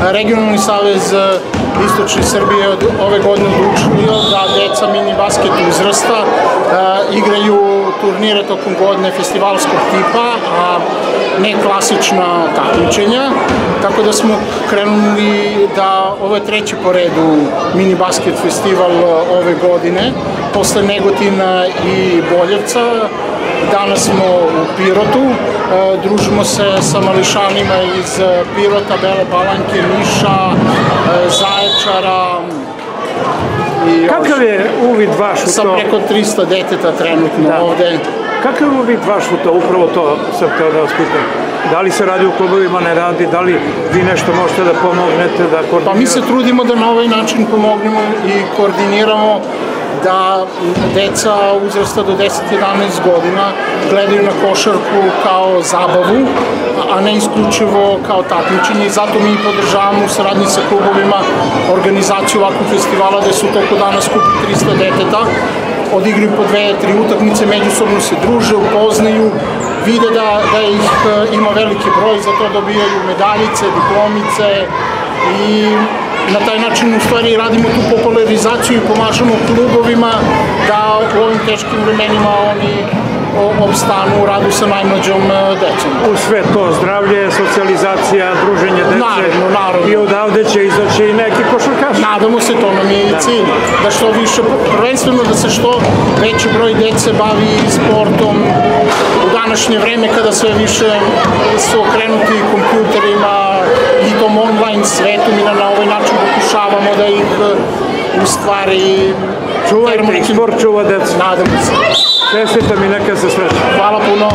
Regionalni savez Istočne Srbije od ove godine odlučio da deca mini basket uzrasta igraju turnire tokom godine festivalskog tipa, a ne klasična takmičenja. Tako da smo krenuli da ovo je treći po redu mini basket festival ove godine, posle Negotina i Boljevca. Danas smo u Pirotu, družimo se sa mališanima iz Pirota, Bele Palanke, Niša, Zaječara, I Kakav je uvid vaš u to? Sa preko 300 deteta trenutno da. ovde. Kakav je uvid vaš u to? Upravo to sam htio da vas pitam. Da li se radi u klubovima, ne radi? Da li vi nešto možete da pomognete, da koordinirate? Pa mi se trudimo da na ovaj način pomognemo i koordiniramo da deca uzrasta do 10-11 godina gledaju na košarku kao zabavu, a ne isključivo kao takmičenje. I zato mi podržavamo u saradnji sa klubovima organizaciju ovakvog festivala gde su toko dana skupi 300 deteta, odigraju po dve, tri utakmice, međusobno se druže, upoznaju, vide da, da ih e, ima veliki broj, za to dobijaju medaljice, diplomice i na taj način u stvari radimo tu popularizaciju i pomažemo klubovima da u ovim teškim vremenima oni obstanu u radu sa najmlađom e, decom. U sve to zdravlje, socijalizacija, druženje dece naravno, naravno. i odavde će izaći i neki košarkaš. Nadamo se, to nam je i da. cilj, da što više, prvenstveno da se što veći broj dece bavi sportom u današnje vreme kada sve više su okrenuti kompjuterima i tom online svetu, mi pokušavamo da ih u stvari Čuvajte ih, sport čuva decu. Nadamo se. Čestitam i neka se sreća. Hvala puno.